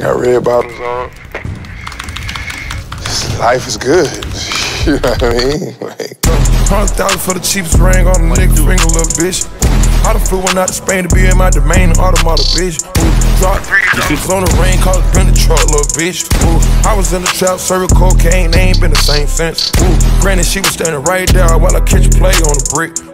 Got red bottoms on. Life is good. you know what I mean? Like, Hundred thousand for the cheapest ring on the nigga finger, little bitch. I done flew one out to Spain to be in my domain, automata, bitch. Drop three dollars on the rain, called it been the truck, little bitch. Ooh, I was in the trap, serving cocaine, they ain't been the same since. Ooh, granted, she was standing right there while I catch play on the brick.